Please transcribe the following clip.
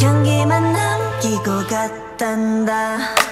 향기만 남기고 갔단다.